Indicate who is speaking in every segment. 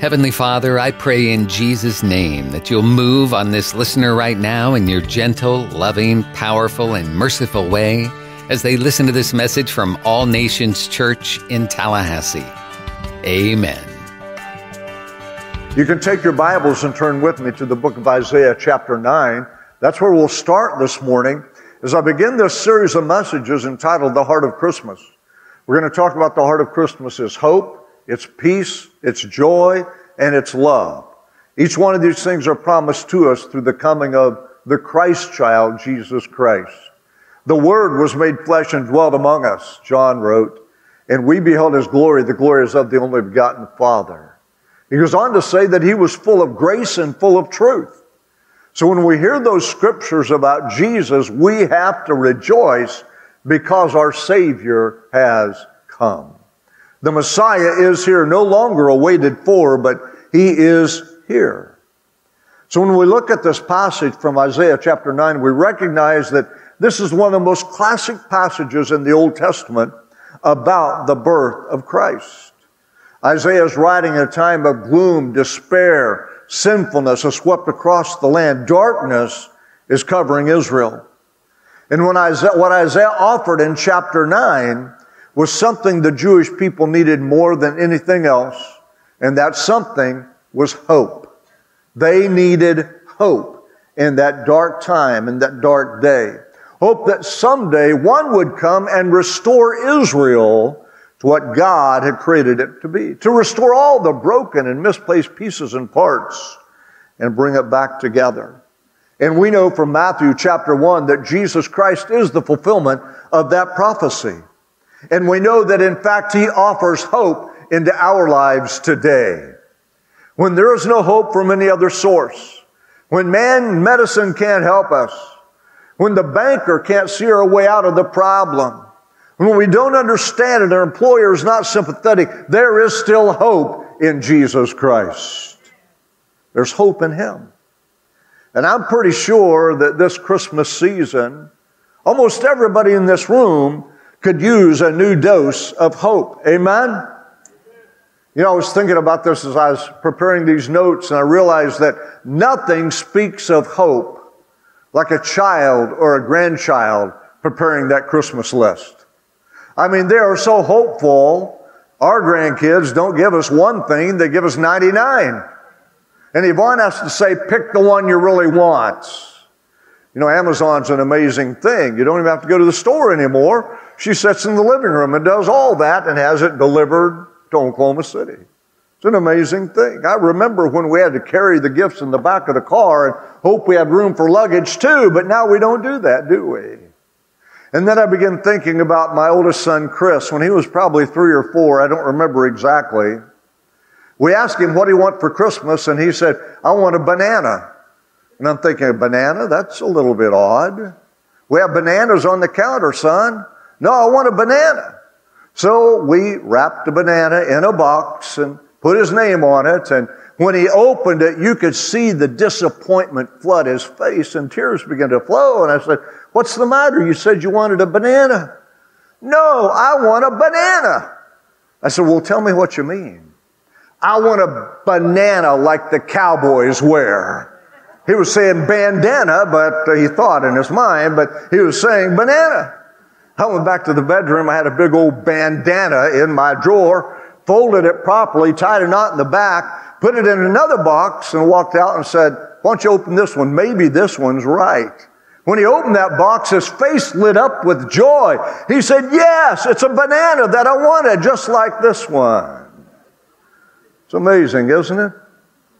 Speaker 1: Heavenly Father, I pray in Jesus' name that you'll move on this listener right now in your gentle, loving, powerful, and merciful way as they listen to this message from All Nations Church in Tallahassee. Amen.
Speaker 2: You can take your Bibles and turn with me to the book of Isaiah, chapter 9. That's where we'll start this morning as I begin this series of messages entitled The Heart of Christmas. We're going to talk about the heart of Christmas is hope, it's peace, it's joy, and it's love. Each one of these things are promised to us through the coming of the Christ child, Jesus Christ. The Word was made flesh and dwelt among us, John wrote, and we beheld His glory. The glory is of the only begotten Father. He goes on to say that He was full of grace and full of truth. So when we hear those scriptures about Jesus, we have to rejoice because our Savior has come. The Messiah is here, no longer awaited for, but he is here. So when we look at this passage from Isaiah chapter 9, we recognize that this is one of the most classic passages in the Old Testament about the birth of Christ. Isaiah is writing in a time of gloom, despair, sinfulness has swept across the land. Darkness is covering Israel. And when Isaiah, what Isaiah offered in chapter 9 was something the Jewish people needed more than anything else, and that something was hope. They needed hope in that dark time, in that dark day. Hope that someday one would come and restore Israel to what God had created it to be, to restore all the broken and misplaced pieces and parts and bring it back together. And we know from Matthew chapter 1 that Jesus Christ is the fulfillment of that prophecy. And we know that in fact He offers hope into our lives today. When there is no hope from any other source, when man medicine can't help us, when the banker can't see our way out of the problem, when we don't understand it, our employer is not sympathetic, there is still hope in Jesus Christ. There's hope in Him. And I'm pretty sure that this Christmas season, almost everybody in this room could use a new dose of hope. Amen? You know, I was thinking about this as I was preparing these notes, and I realized that nothing speaks of hope like a child or a grandchild preparing that Christmas list. I mean, they are so hopeful. Our grandkids don't give us one thing, they give us 99. And Yvonne has to say, pick the one you really want. You know, Amazon's an amazing thing. You don't even have to go to the store anymore. She sits in the living room and does all that and has it delivered to Oklahoma City. It's an amazing thing. I remember when we had to carry the gifts in the back of the car and hope we had room for luggage too, but now we don't do that, do we? And then I began thinking about my oldest son, Chris, when he was probably three or four. I don't remember exactly. We asked him what he want for Christmas, and he said, I want a banana. And I'm thinking, a banana? That's a little bit odd. We have bananas on the counter, son. No, I want a banana. So we wrapped a banana in a box and put his name on it. And when he opened it, you could see the disappointment flood his face and tears began to flow. And I said, What's the matter? You said you wanted a banana. No, I want a banana. I said, Well, tell me what you mean. I want a banana like the cowboys wear. He was saying bandana, but uh, he thought in his mind, but he was saying banana. I went back to the bedroom. I had a big old bandana in my drawer, folded it properly, tied a knot in the back, put it in another box, and walked out and said, Why don't you open this one? Maybe this one's right. When he opened that box, his face lit up with joy. He said, Yes, it's a banana that I wanted, just like this one. It's amazing, isn't it?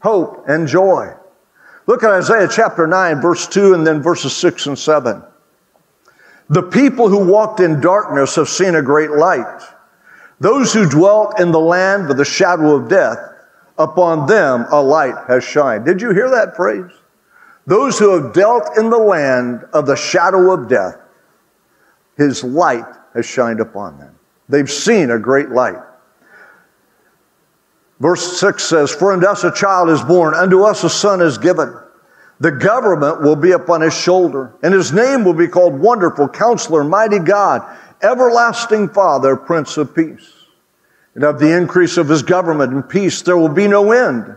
Speaker 2: Hope and joy. Look at Isaiah chapter 9, verse 2, and then verses 6 and 7. The people who walked in darkness have seen a great light. Those who dwelt in the land of the shadow of death, upon them a light has shined. Did you hear that phrase? Those who have dealt in the land of the shadow of death, his light has shined upon them. They've seen a great light. Verse 6 says, For unto us a child is born, unto us a son is given the government will be upon his shoulder, and his name will be called Wonderful Counselor, Mighty God, Everlasting Father, Prince of Peace. and of the increase of his government and peace there will be no end.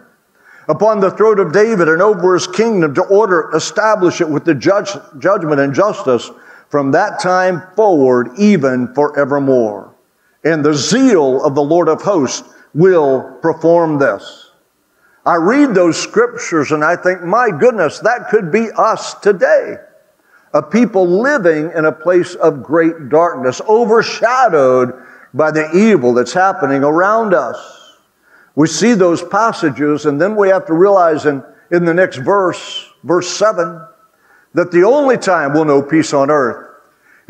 Speaker 2: Upon the throne of David and over his kingdom to order, establish it with the judge, judgment and justice from that time forward, even forevermore. And the zeal of the Lord of hosts will perform this. I read those scriptures and I think, my goodness, that could be us today. A people living in a place of great darkness, overshadowed by the evil that's happening around us. We see those passages, and then we have to realize in, in the next verse, verse 7, that the only time we'll know peace on earth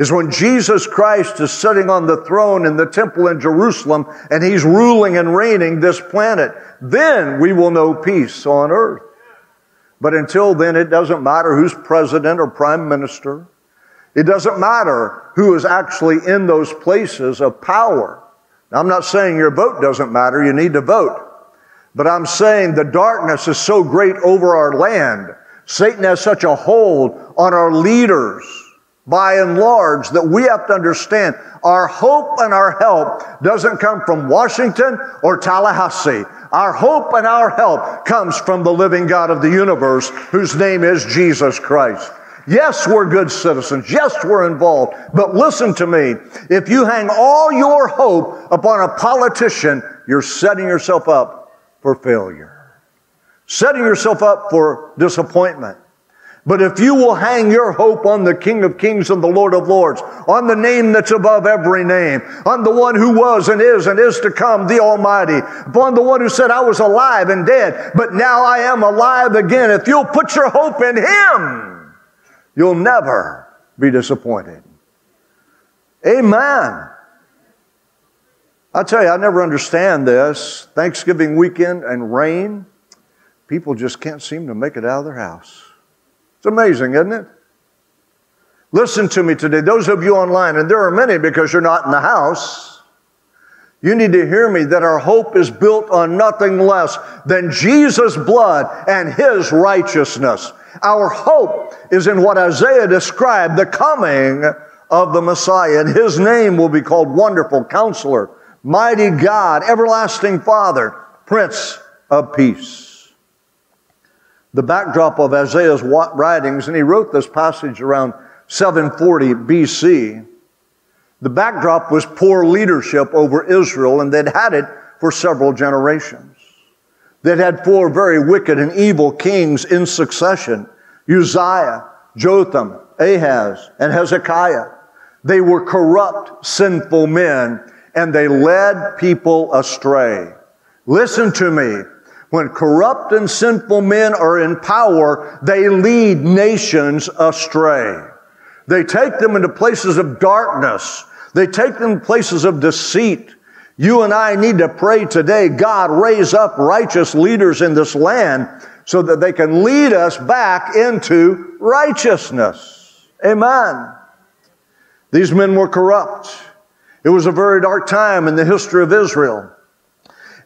Speaker 2: is when Jesus Christ is sitting on the throne in the temple in Jerusalem and he's ruling and reigning this planet. Then we will know peace on earth. But until then, it doesn't matter who's president or prime minister. It doesn't matter who is actually in those places of power. Now, I'm not saying your vote doesn't matter. You need to vote. But I'm saying the darkness is so great over our land. Satan has such a hold on our leaders by and large that we have to understand our hope and our help doesn't come from Washington or Tallahassee. Our hope and our help comes from the living God of the universe whose name is Jesus Christ. Yes, we're good citizens. Yes, we're involved. But listen to me. If you hang all your hope upon a politician, you're setting yourself up for failure. Setting yourself up for disappointment. But if you will hang your hope on the King of Kings and the Lord of Lords, on the name that's above every name, on the one who was and is and is to come, the Almighty, upon the one who said, I was alive and dead, but now I am alive again. If you'll put your hope in Him, you'll never be disappointed. Amen. I tell you, I never understand this. Thanksgiving weekend and rain, people just can't seem to make it out of their house. It's amazing, isn't it? Listen to me today. Those of you online, and there are many because you're not in the house, you need to hear me that our hope is built on nothing less than Jesus' blood and His righteousness. Our hope is in what Isaiah described, the coming of the Messiah, and His name will be called Wonderful Counselor, Mighty God, Everlasting Father, Prince of Peace the backdrop of Isaiah's writings, and he wrote this passage around 740 BC. The backdrop was poor leadership over Israel, and they'd had it for several generations. They'd had four very wicked and evil kings in succession Uzziah, Jotham, Ahaz, and Hezekiah. They were corrupt, sinful men, and they led people astray. Listen to me. When corrupt and sinful men are in power, they lead nations astray. They take them into places of darkness. They take them places of deceit. You and I need to pray today, God, raise up righteous leaders in this land so that they can lead us back into righteousness. Amen. These men were corrupt. It was a very dark time in the history of Israel.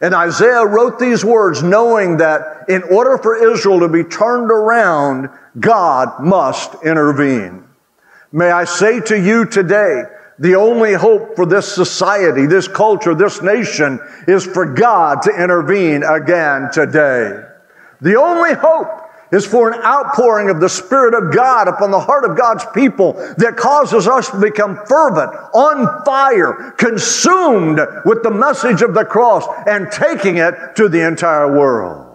Speaker 2: And Isaiah wrote these words knowing that in order for Israel to be turned around, God must intervene. May I say to you today, the only hope for this society, this culture, this nation is for God to intervene again today. The only hope is for an outpouring of the Spirit of God upon the heart of God's people that causes us to become fervent, on fire, consumed with the message of the cross and taking it to the entire world.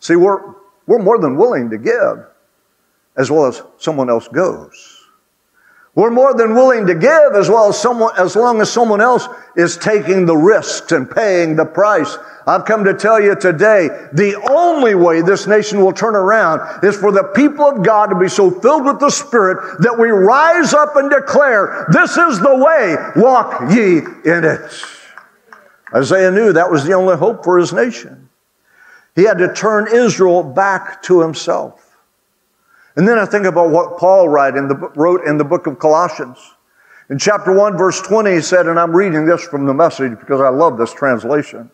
Speaker 2: See, we're, we're more than willing to give as well as someone else goes. We're more than willing to give as well as someone, as long as someone else is taking the risks and paying the price. I've come to tell you today, the only way this nation will turn around is for the people of God to be so filled with the Spirit that we rise up and declare, this is the way, walk ye in it. Isaiah knew that was the only hope for his nation. He had to turn Israel back to himself. And then I think about what Paul wrote in the, wrote in the book of Colossians. In chapter 1, verse 20, he said, and I'm reading this from the message because I love this translation.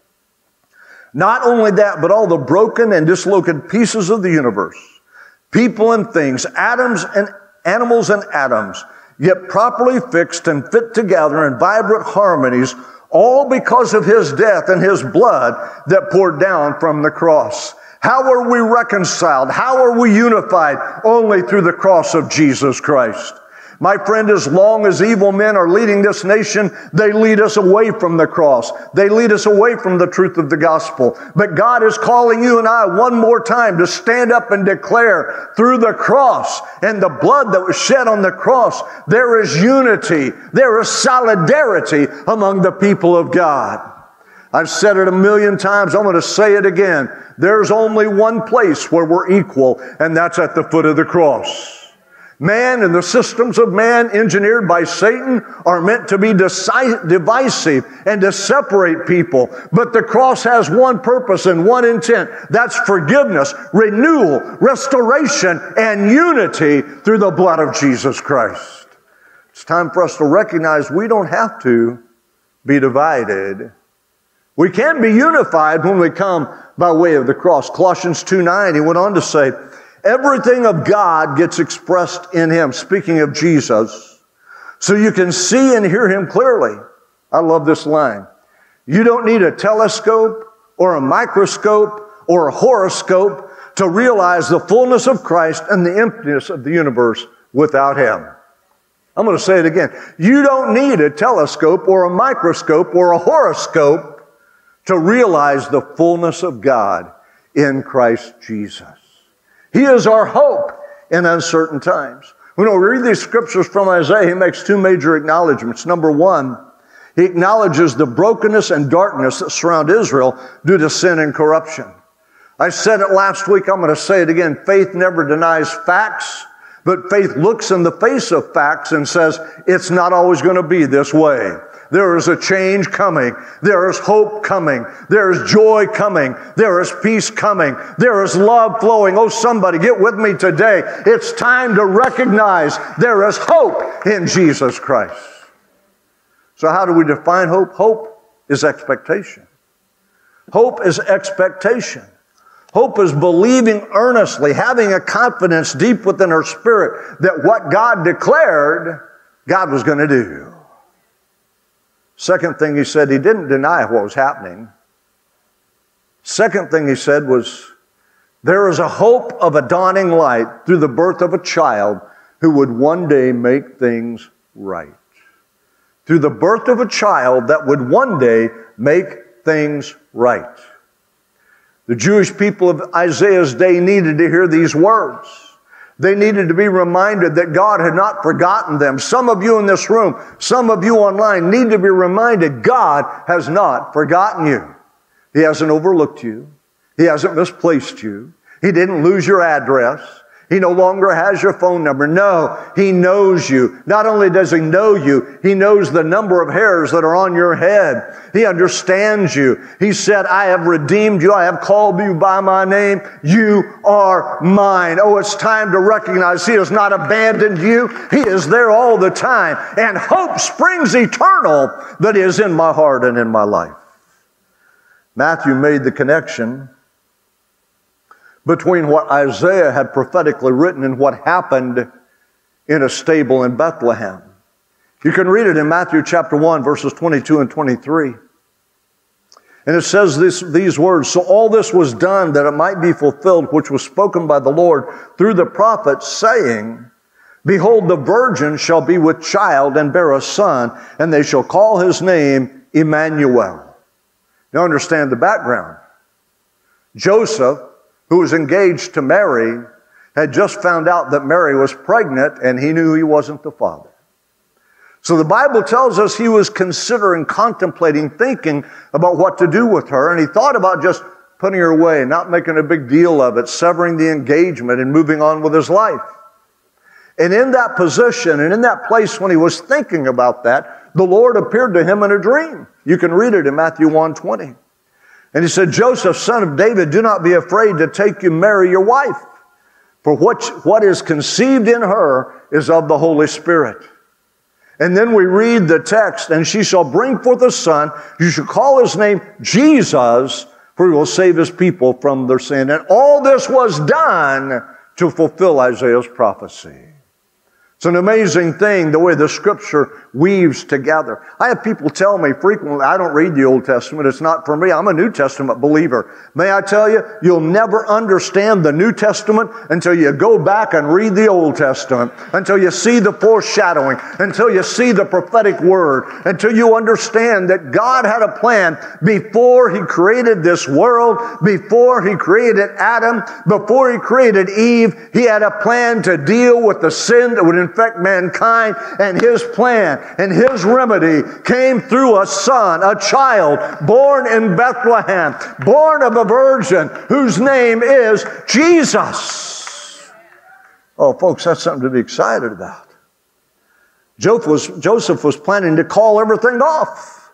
Speaker 2: Not only that, but all the broken and dislocated pieces of the universe, people and things, atoms and animals and atoms, yet properly fixed and fit together in vibrant harmonies, all because of his death and his blood that poured down from the cross. How are we reconciled? How are we unified? Only through the cross of Jesus Christ. My friend, as long as evil men are leading this nation, they lead us away from the cross. They lead us away from the truth of the gospel. But God is calling you and I one more time to stand up and declare through the cross and the blood that was shed on the cross, there is unity. There is solidarity among the people of God. I've said it a million times. I'm going to say it again. There's only one place where we're equal, and that's at the foot of the cross. Man and the systems of man engineered by Satan are meant to be divisive and to separate people. But the cross has one purpose and one intent. That's forgiveness, renewal, restoration, and unity through the blood of Jesus Christ. It's time for us to recognize we don't have to be divided. We can be unified when we come by way of the cross. Colossians 2 9, he went on to say, Everything of God gets expressed in Him, speaking of Jesus, so you can see and hear Him clearly. I love this line. You don't need a telescope or a microscope or a horoscope to realize the fullness of Christ and the emptiness of the universe without Him. I'm going to say it again. You don't need a telescope or a microscope or a horoscope to realize the fullness of God in Christ Jesus. He is our hope in uncertain times. When we read these scriptures from Isaiah, he makes two major acknowledgments. Number one, he acknowledges the brokenness and darkness that surround Israel due to sin and corruption. I said it last week, I'm going to say it again. Faith never denies facts, but faith looks in the face of facts and says, it's not always going to be this way. There is a change coming. There is hope coming. There is joy coming. There is peace coming. There is love flowing. Oh, somebody get with me today. It's time to recognize there is hope in Jesus Christ. So how do we define hope? Hope is expectation. Hope is expectation. Hope is believing earnestly, having a confidence deep within our spirit that what God declared, God was going to do. Second thing he said, he didn't deny what was happening. Second thing he said was, there is a hope of a dawning light through the birth of a child who would one day make things right. Through the birth of a child that would one day make things right. The Jewish people of Isaiah's day needed to hear these words. They needed to be reminded that God had not forgotten them. Some of you in this room, some of you online need to be reminded God has not forgotten you. He hasn't overlooked you. He hasn't misplaced you. He didn't lose your address. He no longer has your phone number. No, He knows you. Not only does He know you, He knows the number of hairs that are on your head. He understands you. He said, I have redeemed you. I have called you by my name. You are mine. Oh, it's time to recognize He has not abandoned you. He is there all the time. And hope springs eternal that is in my heart and in my life. Matthew made the connection between what Isaiah had prophetically written and what happened in a stable in Bethlehem. You can read it in Matthew chapter 1, verses 22 and 23. And it says this, these words, So all this was done that it might be fulfilled, which was spoken by the Lord through the prophet, saying, Behold, the virgin shall be with child and bear a son, and they shall call his name Emmanuel. Now understand the background. Joseph who was engaged to Mary, had just found out that Mary was pregnant and he knew he wasn't the father. So the Bible tells us he was considering, contemplating, thinking about what to do with her, and he thought about just putting her away, not making a big deal of it, severing the engagement and moving on with his life. And in that position and in that place when he was thinking about that, the Lord appeared to him in a dream. You can read it in Matthew 120. And he said, Joseph, son of David, do not be afraid to take you Mary, your wife. For what, what is conceived in her is of the Holy Spirit. And then we read the text, and she shall bring forth a son. You shall call his name Jesus, for he will save his people from their sin. And all this was done to fulfill Isaiah's prophecy. It's an amazing thing the way the scripture weaves together. I have people tell me frequently, I don't read the Old Testament. It's not for me. I'm a New Testament believer. May I tell you, you'll never understand the New Testament until you go back and read the Old Testament, until you see the foreshadowing, until you see the prophetic word, until you understand that God had a plan before He created this world, before He created Adam, before He created Eve. He had a plan to deal with the sin that would infect mankind and his plan and his remedy came through a son, a child born in Bethlehem, born of a virgin whose name is Jesus. Oh, folks, that's something to be excited about. Joseph was, Joseph was planning to call everything off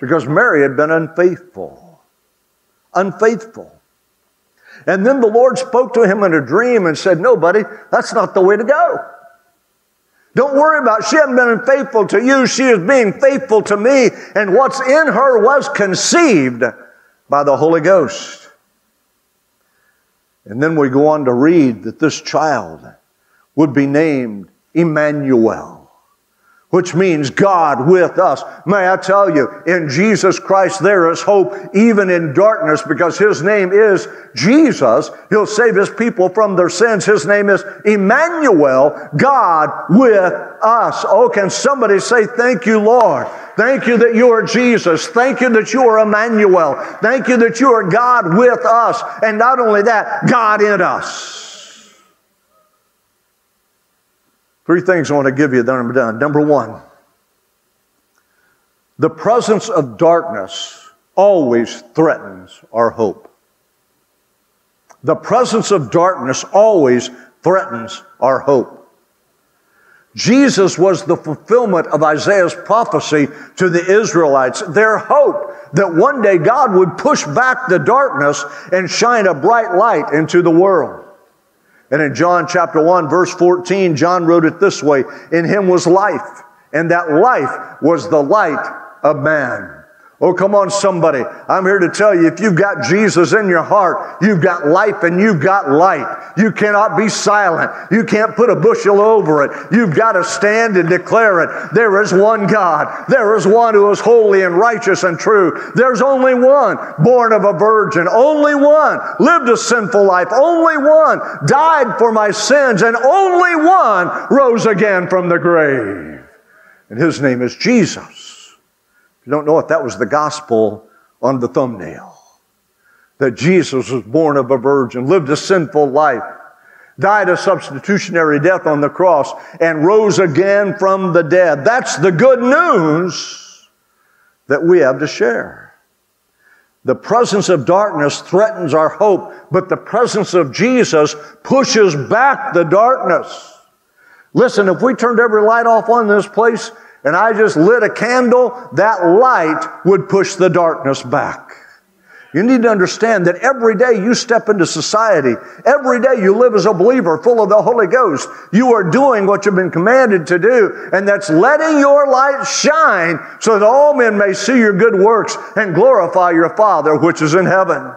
Speaker 2: because Mary had been unfaithful. Unfaithful. And then the Lord spoke to him in a dream and said, No, buddy, that's not the way to go. Don't worry about. She hasn't been faithful to you. She is being faithful to me. And what's in her was conceived by the Holy Ghost. And then we go on to read that this child would be named Emmanuel which means God with us. May I tell you, in Jesus Christ there is hope even in darkness because His name is Jesus. He'll save His people from their sins. His name is Emmanuel, God with us. Oh, can somebody say, thank you, Lord. Thank you that you are Jesus. Thank you that you are Emmanuel. Thank you that you are God with us. And not only that, God in us. Three things I want to give you, then I'm done. Number one, the presence of darkness always threatens our hope. The presence of darkness always threatens our hope. Jesus was the fulfillment of Isaiah's prophecy to the Israelites, their hope that one day God would push back the darkness and shine a bright light into the world. And in John chapter 1 verse 14, John wrote it this way, in him was life, and that life was the light of man. Oh, come on, somebody. I'm here to tell you, if you've got Jesus in your heart, you've got life and you've got light. You cannot be silent. You can't put a bushel over it. You've got to stand and declare it. There is one God. There is one who is holy and righteous and true. There's only one born of a virgin. Only one lived a sinful life. Only one died for my sins and only one rose again from the grave. And his name is Jesus you don't know it, that was the gospel on the thumbnail. That Jesus was born of a virgin, lived a sinful life, died a substitutionary death on the cross, and rose again from the dead. That's the good news that we have to share. The presence of darkness threatens our hope, but the presence of Jesus pushes back the darkness. Listen, if we turned every light off on this place, and I just lit a candle, that light would push the darkness back. You need to understand that every day you step into society, every day you live as a believer full of the Holy Ghost, you are doing what you've been commanded to do, and that's letting your light shine so that all men may see your good works and glorify your Father which is in heaven.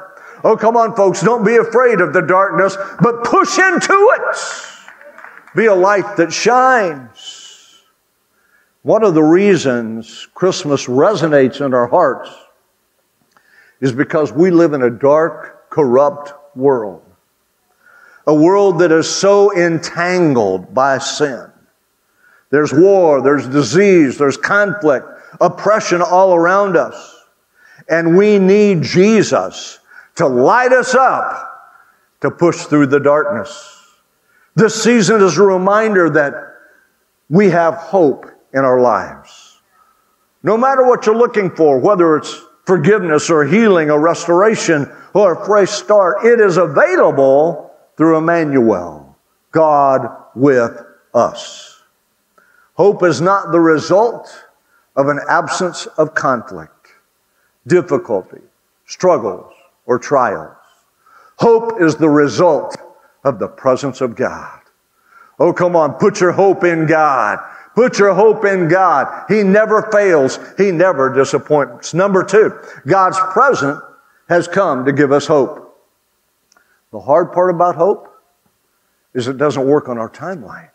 Speaker 2: Oh, come on, folks, don't be afraid of the darkness, but push into it. Be a light that shines. One of the reasons Christmas resonates in our hearts is because we live in a dark, corrupt world. A world that is so entangled by sin. There's war, there's disease, there's conflict, oppression all around us. And we need Jesus to light us up to push through the darkness. This season is a reminder that we have hope in our lives. No matter what you're looking for, whether it's forgiveness or healing or restoration or a fresh start, it is available through Emmanuel, God with us. Hope is not the result of an absence of conflict, difficulty, struggles, or trials. Hope is the result of the presence of God. Oh, come on, put your hope in God. Put your hope in God. He never fails. He never disappoints. Number two, God's presence has come to give us hope. The hard part about hope is it doesn't work on our timeline.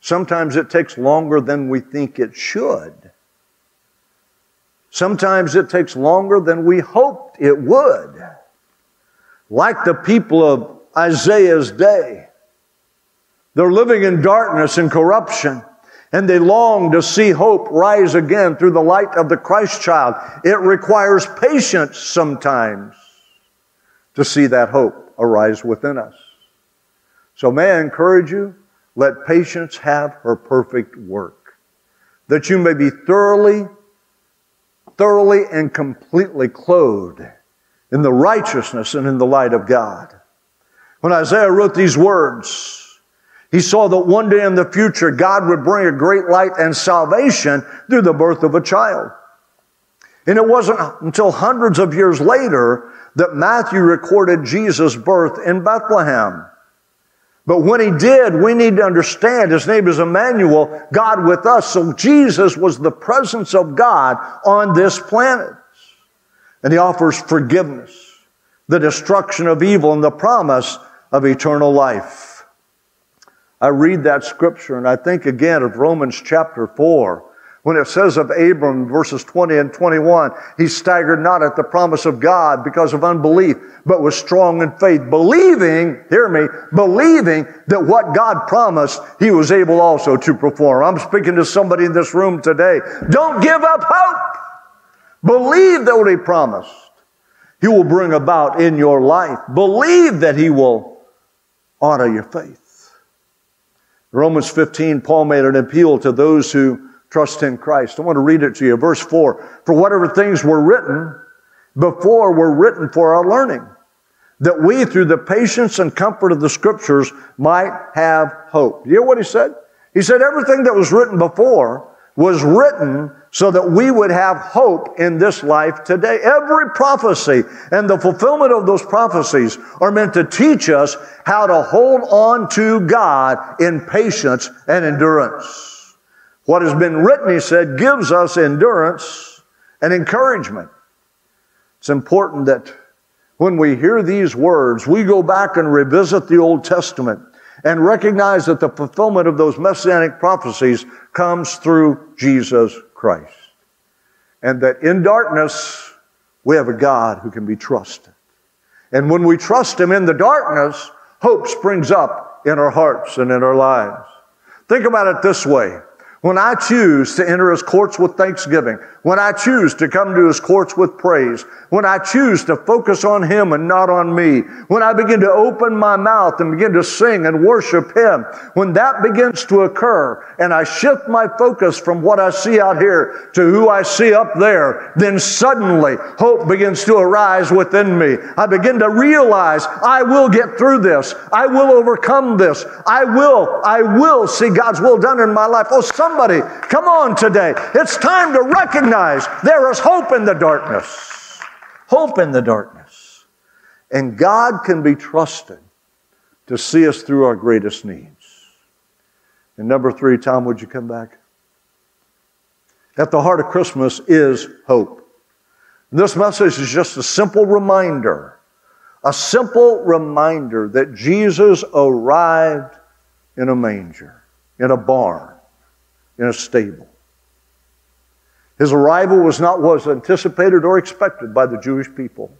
Speaker 2: Sometimes it takes longer than we think it should. Sometimes it takes longer than we hoped it would. Like the people of Isaiah's day. They're living in darkness and corruption, and they long to see hope rise again through the light of the Christ child. It requires patience sometimes to see that hope arise within us. So may I encourage you, let patience have her perfect work, that you may be thoroughly thoroughly and completely clothed in the righteousness and in the light of God. When Isaiah wrote these words, he saw that one day in the future God would bring a great light and salvation through the birth of a child. And it wasn't until hundreds of years later that Matthew recorded Jesus' birth in Bethlehem. But when he did, we need to understand his name is Emmanuel, God with us. So Jesus was the presence of God on this planet. And he offers forgiveness, the destruction of evil, and the promise of eternal life. I read that scripture and I think again of Romans chapter 4 when it says of Abram, verses 20 and 21, he staggered not at the promise of God because of unbelief, but was strong in faith, believing, hear me, believing that what God promised, he was able also to perform. I'm speaking to somebody in this room today. Don't give up hope. Believe that what he promised, he will bring about in your life. Believe that he will honor your faith. Romans 15, Paul made an appeal to those who trust in Christ. I want to read it to you. Verse 4 For whatever things were written before were written for our learning, that we, through the patience and comfort of the Scriptures, might have hope. You hear what he said? He said everything that was written before was written so that we would have hope in this life today. Every prophecy and the fulfillment of those prophecies are meant to teach us how to hold on to God in patience and endurance. What has been written, he said, gives us endurance and encouragement. It's important that when we hear these words, we go back and revisit the Old Testament and recognize that the fulfillment of those messianic prophecies comes through Jesus Christ. And that in darkness, we have a God who can be trusted. And when we trust Him in the darkness, hope springs up in our hearts and in our lives. Think about it this way. When I choose to enter his courts with thanksgiving, when I choose to come to his courts with praise, when I choose to focus on him and not on me, when I begin to open my mouth and begin to sing and worship him, when that begins to occur and I shift my focus from what I see out here to who I see up there, then suddenly hope begins to arise within me. I begin to realize I will get through this. I will overcome this. I will, I will see God's will done in my life. Oh, Somebody, come on today. It's time to recognize there is hope in the darkness. Hope in the darkness. And God can be trusted to see us through our greatest needs. And number three, Tom, would you come back? At the heart of Christmas is hope. This message is just a simple reminder, a simple reminder that Jesus arrived in a manger, in a barn in a stable. His arrival was not what was anticipated or expected by the Jewish people.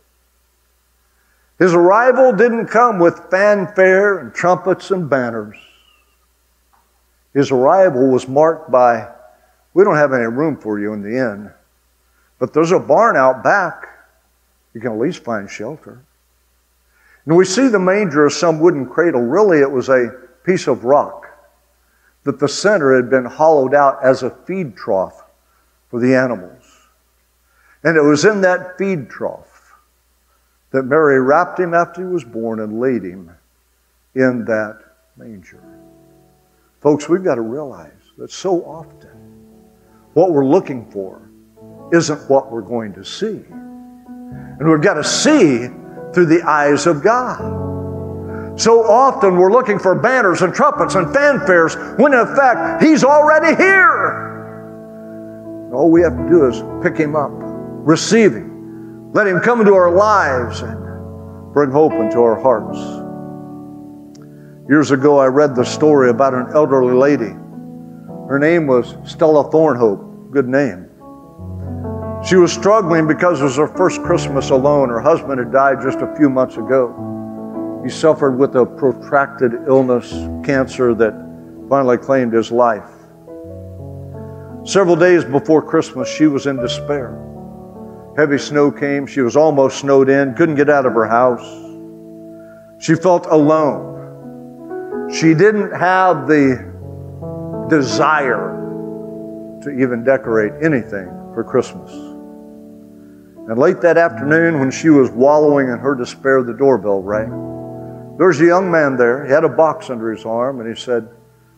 Speaker 2: His arrival didn't come with fanfare and trumpets and banners. His arrival was marked by, we don't have any room for you in the inn, but there's a barn out back. You can at least find shelter. And we see the manger as some wooden cradle. Really, it was a piece of rock that the center had been hollowed out as a feed trough for the animals. And it was in that feed trough that Mary wrapped him after he was born and laid him in that manger. Folks, we've got to realize that so often what we're looking for isn't what we're going to see. And we've got to see through the eyes of God. So often we're looking for banners and trumpets and fanfares when in fact He's already here. All we have to do is pick Him up, receive Him, let Him come into our lives and bring hope into our hearts. Years ago, I read the story about an elderly lady Her name was Stella Thornhope. Good name. She was struggling because it was her first Christmas alone. Her husband had died just a few months ago. He suffered with a protracted illness, cancer, that finally claimed his life. Several days before Christmas, she was in despair. Heavy snow came. She was almost snowed in, couldn't get out of her house. She felt alone. She didn't have the desire to even decorate anything for Christmas. And late that afternoon, when she was wallowing in her despair, the doorbell rang. There was a young man there. He had a box under his arm, and he said,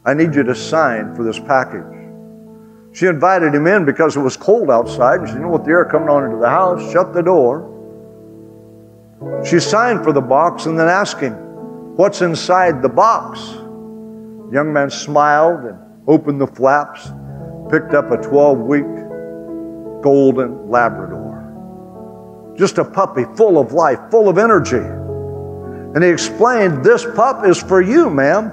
Speaker 2: I need you to sign for this package. She invited him in because it was cold outside, and she knew with the air coming on into the house, shut the door. She signed for the box and then asked him, What's inside the box? The young man smiled and opened the flaps, picked up a 12 week golden Labrador just a puppy full of life, full of energy. And he explained, This pup is for you, ma'am.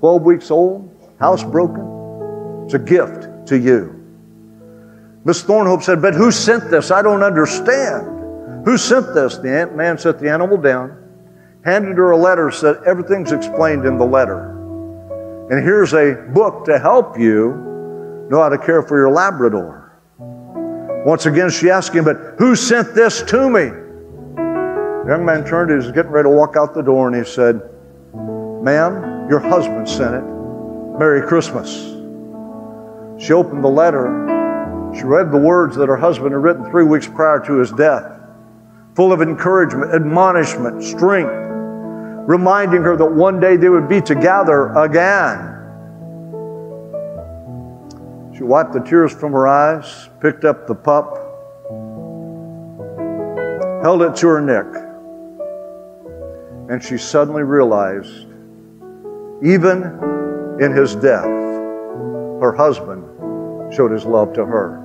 Speaker 2: 12 weeks old, housebroken. It's a gift to you. Miss Thornhope said, But who sent this? I don't understand. Who sent this? The man set the animal down, handed her a letter, said, Everything's explained in the letter. And here's a book to help you know how to care for your Labrador. Once again, she asked him, But who sent this to me? The young man turned, he was getting ready to walk out the door, and he said, Ma'am, your husband sent it. Merry Christmas. She opened the letter. She read the words that her husband had written three weeks prior to his death, full of encouragement, admonishment, strength, reminding her that one day they would be together again. She wiped the tears from her eyes, picked up the pup, held it to her neck, and she suddenly realized, even in his death, her husband showed his love to her.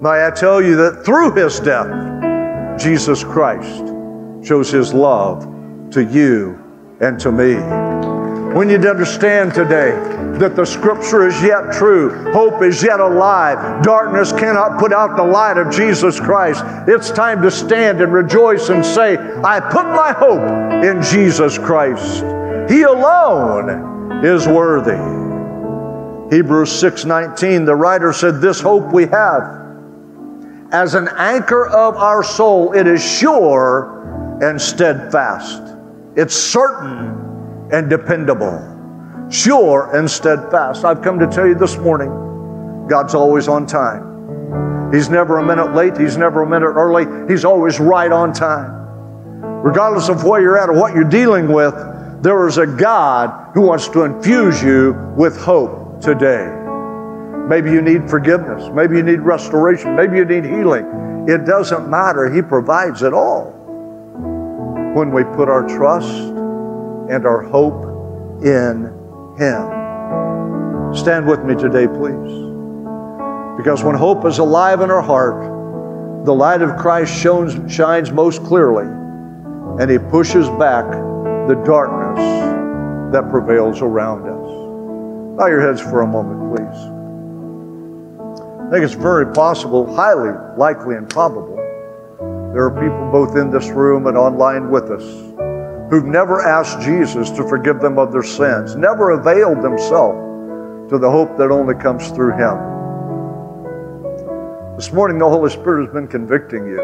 Speaker 2: May I tell you that through his death, Jesus Christ shows his love to you and to me. We need to understand today that the scripture is yet true. Hope is yet alive. Darkness cannot put out the light of Jesus Christ. It's time to stand and rejoice and say, I put my hope in Jesus Christ. He alone is worthy. Hebrews 6:19 the writer said this hope we have as an anchor of our soul it is sure and steadfast. It's certain and dependable, sure and steadfast. I've come to tell you this morning God's always on time. He's never a minute late, He's never a minute early, He's always right on time. Regardless of where you're at or what you're dealing with, there is a God who wants to infuse you with hope today. Maybe you need forgiveness. Maybe you need restoration. Maybe you need healing. It doesn't matter. He provides it all when we put our trust and our hope in Him. Stand with me today, please. Because when hope is alive in our heart, the light of Christ shines, shines most clearly, and He pushes back the darkness that prevails around us. Bow your heads for a moment, please. I think it's very possible, highly likely, and probable. There are people both in this room and online with us who've never asked Jesus to forgive them of their sins, never availed themselves to the hope that only comes through Him. This morning, the Holy Spirit has been convicting you,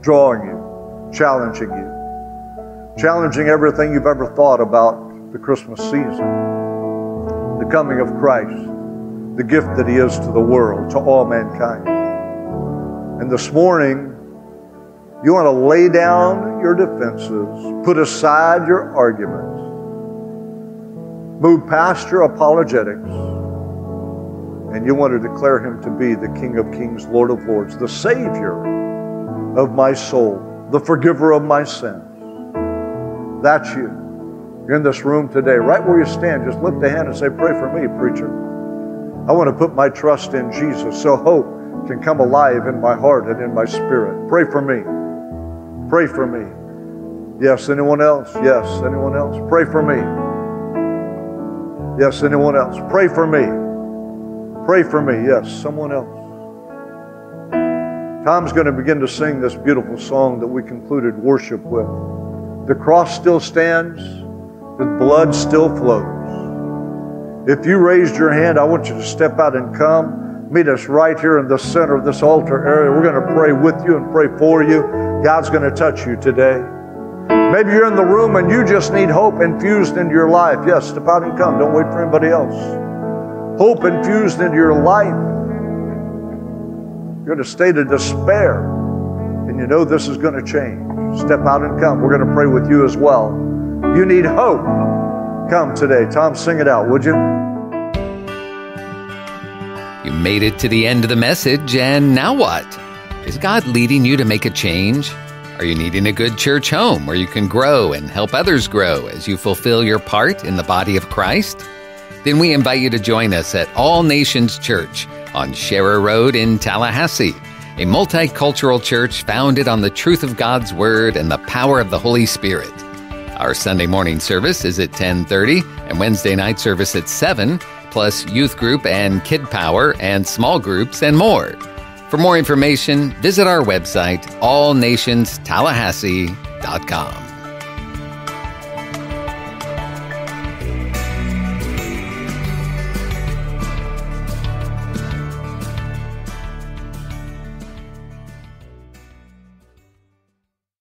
Speaker 2: drawing you, challenging you, challenging everything you've ever thought about the Christmas season, the coming of Christ, the gift that He is to the world, to all mankind. And this morning, you want to lay down your defenses, put aside your arguments, move past your apologetics, and you want to declare him to be the King of Kings, Lord of Lords, the Savior of my soul, the forgiver of my sins. That's you. You're in this room today, right where you stand. Just lift a hand and say, Pray for me, preacher. I want to put my trust in Jesus so hope can come alive in my heart and in my spirit. Pray for me. Pray for me. Yes, anyone else? Yes, anyone else? Pray for me. Yes, anyone else? Pray for me. Pray for me. Yes, someone else. Tom's going to begin to sing this beautiful song that we concluded worship with. The cross still stands, the blood still flows. If you raised your hand, I want you to step out and come. Meet us right here in the center of this altar area. We're going to pray with you and pray for you. God's going to touch you today. Maybe you're in the room and you just need hope infused into your life. Yes, step out and come. Don't wait for anybody else. Hope infused into your life. You're in a state of despair and you know this is going to change. Step out and come. We're going to pray with you as well. You need hope. Come today. Tom, sing it out, would you?
Speaker 1: You made it to the end of the message, and now what? Is God leading you to make a change? Are you needing a good church home where you can grow and help others grow as you fulfill your part in the body of Christ? Then we invite you to join us at All Nations Church on Sharer Road in Tallahassee, a multicultural church founded on the truth of God's Word and the power of the Holy Spirit. Our Sunday morning service is at 10:30 and Wednesday night service at 7, plus youth group and kid power and small groups and more. For more information, visit our website allnationstallahassee.com.